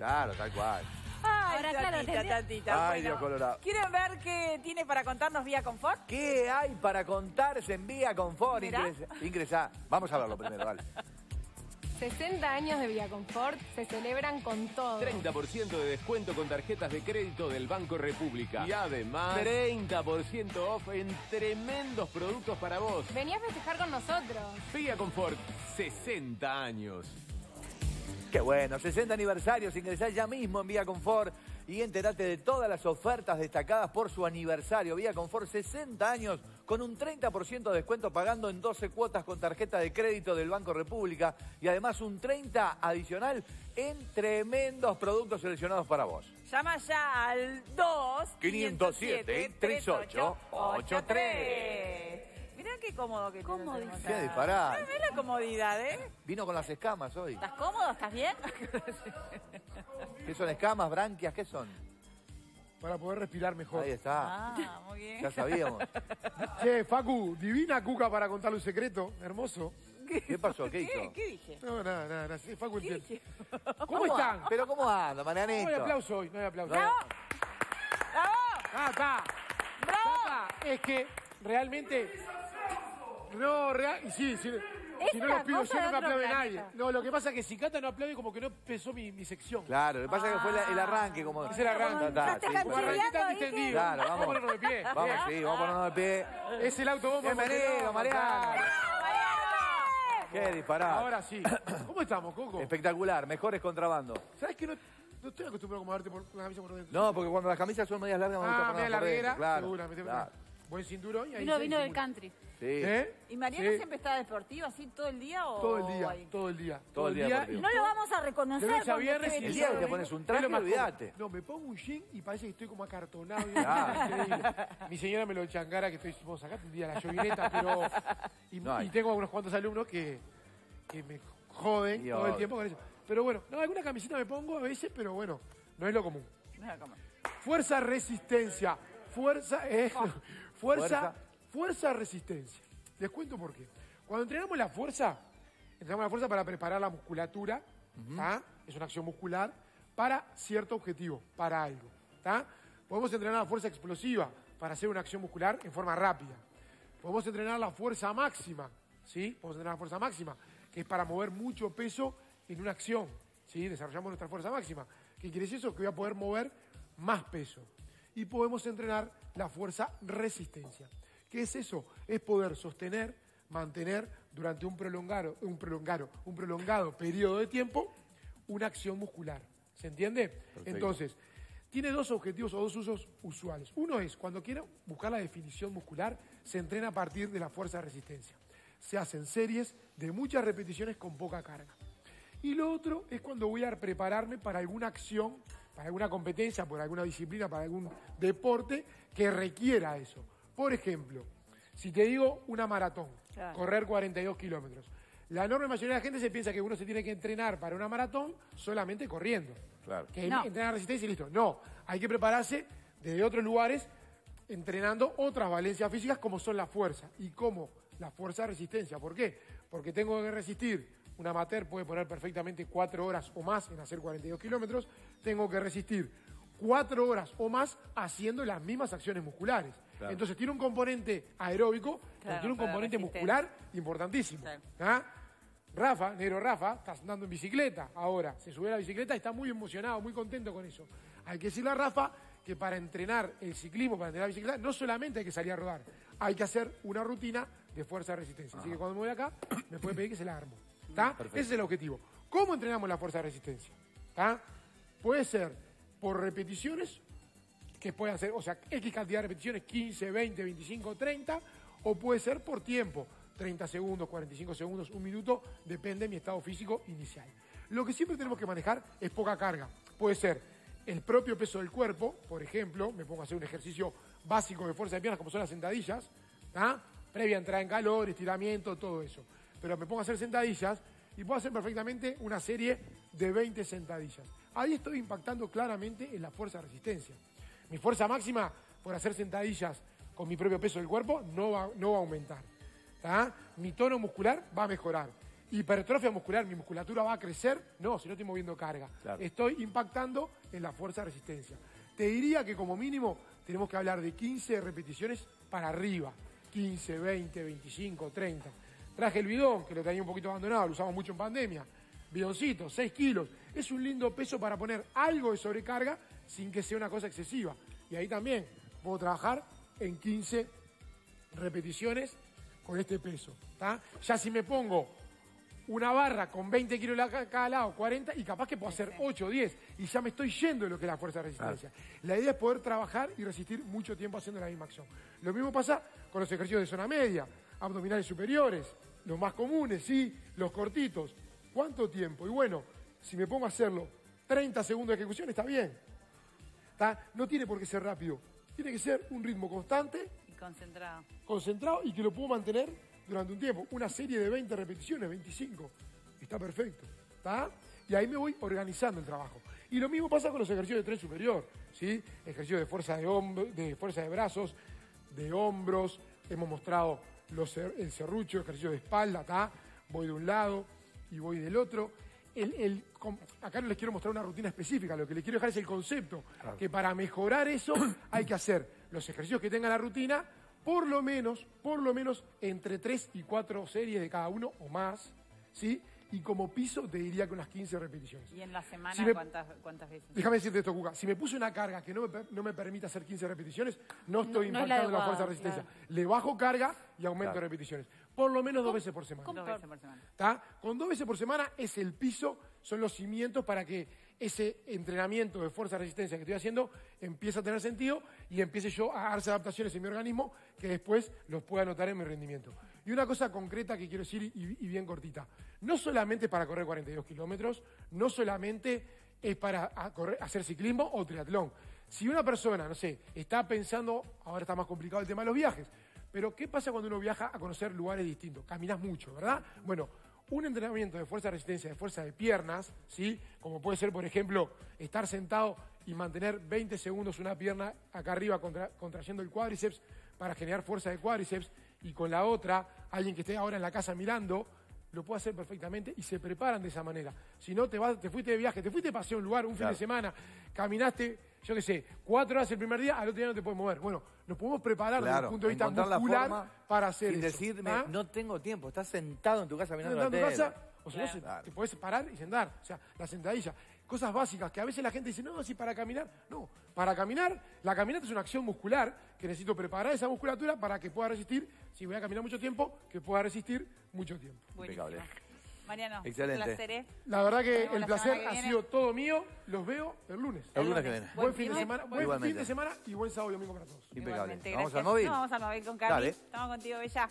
Claro, tal cual. Ay, Ahora, claro, tatita, tendría- tatita. Ay, Bueno, Dios colorado. ¿Quieren ver qué tiene para contarnos Vía Confort? ¿Qué hay para contarse en Vía Confort? Ingresa, ingresa. Vamos a verlo primero, dale. 60 años de Vía Confort se celebran con todo. 30% de descuento con tarjetas de crédito del Banco República. Y además, 30% off en tremendos productos para vos. Vení a festejar con nosotros. Vía Confort, 60 años. Qué bueno, 60 aniversarios, ingresá ya mismo en Vía Confort y entérate de todas las ofertas destacadas por su aniversario. Vía Confort, 60 años con un 30% de descuento pagando en 12 cuotas con tarjeta de crédito del Banco República y además un 30 adicional en tremendos productos seleccionados para vos. Llama ya al 2 507 38 83. Mirá qué cómodo que Cómodo, tenemos dice. Qué mirá la comodidad, ¿eh? Vino con las escamas hoy. ¿Estás cómodo? ¿Estás bien? ¿Qué son escamas, branquias? ¿Qué son? Para poder respirar mejor. Ahí está. Ah, muy bien. Ya sabíamos. Che, Facu, divina cuca para contarle un secreto. Hermoso. ¿Qué pasó? ¿Qué hizo? ¿Qué, ¿Qué dije? No, nada, nada, nada. Sí, Facu ¿Qué entiende. dije? ¿Cómo están? ¿Pero cómo anda, No hay Marianito? aplauso hoy, no hay aplauso. ¡Bravo! ¡Bravo! Ah. ¡Bravo! Tata, es que realmente. No, real. y Sí, sí. Es Si no una los pido yo, no aplaude planeta. nadie. No, lo que pasa es que si Cata no aplaude, como que no empezó mi, mi sección. Claro, lo que pasa es que fue la- el arranque como... Es el arranque. Está, sí, que- distendido. Claro, Vamos a vamos. ponernos de pie. Vamos, sí, vamos a ponernos de pie. Es el autobombo. Bienvenido, Mariano. Qué disparate. Ahora sí. ¿Cómo estamos, Coco? Espectacular, mejores contrabando. ¿Sabes que no, no estoy acostumbrado a acomodarte por la camisa por dentro? No, porque cuando las camisas son medias largas me gusta Ah, ponerlas por dentro, claro, claro. Buen cinturón y ahí Vino, se vino del disimula. country. Sí. ¿Eh? ¿Y Mariano Sí. siempre está deportivo así todo el día o...? Todo el día, ahí? todo el día. Todo el día deportivo. No lo vamos a De reconocer. lunes a cuando viernes esté El día que te pones un Es traje, lo más olvídate. cómodo. No, me pongo un jean y parece que estoy como acartonado. y Ah. increíble. Mi señora me lo chancara que estoy, vos sacate un día la llovineta, pero... Y, No hay. y tengo unos cuantos alumnos que, que me joden Y todo el obvio. tiempo con eso. Pero bueno, no, alguna camiseta me pongo a veces, pero bueno, no es lo común. No, ¿cómo? Fuerza, resistencia. Fuerza, eh, fuerza, Fuerza. fuerza, resistencia. Les cuento por qué. Cuando entrenamos la fuerza, entrenamos la fuerza para preparar la musculatura, ¿tá? es una acción muscular, para cierto objetivo, para algo. ¿tá? Podemos entrenar la fuerza explosiva para hacer una acción muscular en forma rápida. Podemos entrenar la fuerza máxima, ¿sí? Podemos entrenar la fuerza máxima, que es para mover mucho peso en una acción, ¿sí? Desarrollamos nuestra fuerza máxima. ¿Qué quiere decir eso? Que voy a poder mover más peso. Y podemos entrenar la fuerza resistencia. ¿Qué es eso? Es poder sostener, mantener durante un prolongado, un prolongado, un prolongado periodo de tiempo una acción muscular. ¿Se entiende? Entonces, tiene dos objetivos o dos usos usuales. Uno es, cuando quiero buscar la definición muscular, se entrena a partir de la fuerza de resistencia. Se hacen series de muchas repeticiones con poca carga. Y lo otro es cuando voy a prepararme para alguna acción, para alguna competencia, por alguna disciplina, para algún deporte que requiera eso. Por ejemplo, si te digo una maratón, Claro. correr 42 kilómetros. La enorme mayoría de la gente se piensa que uno se tiene que entrenar para una maratón solamente corriendo. Claro. Que No. entrenar resistencia y listo. No, hay que prepararse desde otros lugares entrenando otras valencias físicas como son la fuerza y como la fuerza de resistencia. ¿Por qué? Porque tengo que resistir. Un amateur puede poner perfectamente cuatro horas o más en hacer 42 kilómetros. Tengo que resistir cuatro horas o más haciendo las mismas acciones musculares. Claro. Entonces tiene un componente aeróbico, Claro, tiene un componente muscular importantísimo. ¿Ah? Rafa, negro Rafa, está andando en bicicleta ahora. Se sube a la bicicleta y está muy emocionado, muy contento con eso. Hay que decirle a Rafa que para entrenar el ciclismo, para entrenar la bicicleta, no solamente hay que salir a rodar, hay que hacer una rutina de fuerza de resistencia. Así que cuando me voy acá, me puede pedir que se la armo. Ese es el objetivo. ¿Cómo entrenamos la fuerza de resistencia? Puede ser por repeticiones, que pueden ser, o sea, X cantidad de repeticiones, 15, 20, 25, 30, o puede ser por tiempo, 30 segundos, 45 segundos, un minuto, depende de mi estado físico inicial. Lo que siempre tenemos que manejar es poca carga. Puede ser el propio peso del cuerpo, por ejemplo, me pongo a hacer un ejercicio básico de fuerza de piernas como son las sentadillas, ¿tá? previa entrada en calor, estiramiento, todo eso. Pero me pongo a hacer sentadillas y puedo hacer perfectamente una serie de 20 sentadillas. Ahí estoy impactando claramente en la fuerza de resistencia. Mi fuerza máxima por hacer sentadillas con mi propio peso del cuerpo no va, no va a aumentar. ¿tá? Mi tono muscular va a mejorar. hipertrofia muscular, mi musculatura va a crecer. No, si no estoy moviendo carga. Claro. Estoy impactando en la fuerza de resistencia. Te diría que como mínimo tenemos que hablar de 15 repeticiones para arriba. 15, 20, 25, 30. Traje el bidón, que lo tenía un poquito abandonado, lo usamos mucho en pandemia. Bidoncito, 6 kilos. Es un lindo peso para poner algo de sobrecarga sin que sea una cosa excesiva. Y ahí también puedo trabajar en 15 repeticiones con este peso. ¿tá? Ya si me pongo una barra con 20 kilos cada lado, 40, y capaz que puedo hacer 8 o 10, y ya me estoy yendo de lo que es la fuerza de resistencia. La idea es poder trabajar y resistir mucho tiempo haciendo la misma acción. Lo mismo pasa con los ejercicios de zona media, abdominales superiores, los más comunes, ¿sí? Los cortitos. ¿Cuánto tiempo? Y bueno, si me pongo a hacerlo 30 segundos de ejecución, está bien. ¿tá? No tiene por qué ser rápido. Tiene que ser un ritmo constante Y concentrado. concentrado y que lo puedo mantener durante un tiempo. Una serie de 20 repeticiones, 25. Está perfecto. ¿Está? Y ahí me voy organizando el trabajo. Y lo mismo pasa con los ejercicios de tren superior. ¿sí? Ejercicios de fuerza de, hombro- de fuerza de brazos, de hombros. Hemos mostrado los, el serrucho, ejercicio de espalda. Voy de un lado y voy del otro. El- el- com- acá no les quiero mostrar una rutina específica, lo que les quiero dejar es el concepto, que para mejorar eso hay que hacer los ejercicios que tenga la rutina, por lo menos, por lo menos entre 3 y 4 series de cada uno o más, ¿sí? Y como piso te diría que unas 15 repeticiones. ¿Y en la semana Si me- cuántas, cuántas veces? Déjame decirte esto, Cuca. Si me puse una carga que no me, no me permite hacer 15 repeticiones, no estoy no es impactando la la fuerza de resistencia. Le bajo carga y aumento Claro. repeticiones. Por lo menos dos veces por semana. Dos veces por semana. ¿Tá? Con dos veces por semana es el piso, son los cimientos para que ese entrenamiento de fuerza resistencia que estoy haciendo empiece a tener sentido y empiece yo a darse adaptaciones en mi organismo que después los pueda notar en mi rendimiento. Y una cosa concreta que quiero decir y, bien cortita, no solamente para correr 42 kilómetros, no solamente es para hacer ciclismo o triatlón. Si una persona, no sé, está pensando, ahora está más complicado el tema de los viajes, pero ¿qué pasa cuando uno viaja a conocer lugares distintos? Caminas mucho, ¿verdad? Bueno, un entrenamiento de fuerza de resistencia, de fuerza de piernas, ¿sí? Como puede ser, por ejemplo, estar sentado y mantener 20 segundos una pierna acá arriba contra- contrayendo el cuádriceps para generar fuerza de cuádriceps y con la otra, alguien que esté ahora en la casa mirando, lo puede hacer perfectamente y se preparan de esa manera. Si no, te, vas, te fuiste de viaje, te fuiste de paseo a un lugar, un fin de semana, caminaste, yo qué sé, cuatro horas el primer día, al otro día no te puedes mover. Bueno, nos podemos preparar desde un punto de vista muscular para hacer sin eso. decirme, ¿ah? no tengo tiempo, estás sentado en tu casa mirando la en tu tele. casa, o si no, se- Claro. te puedes parar y sentar. O sea, la sentadilla. Cosas básicas que a veces la gente dice, no, si para caminar. No, para caminar, la caminata es una acción muscular que necesito preparar esa musculatura para que pueda resistir, si voy a caminar mucho tiempo, que pueda resistir mucho tiempo. Buenísimo. Impecable. Mariano, Excelente. un placer, ¿eh? La verdad que el la placer que ha sido todo mío. Los veo el lunes. El lunes que viene. Buen Buen fin de semana, buen Igualmente. fin de semana y buen sábado y domingo para todos. Impecable. ¿Vamos al móvil? No, vamos al móvil con. Dale. Estamos contigo, Bella.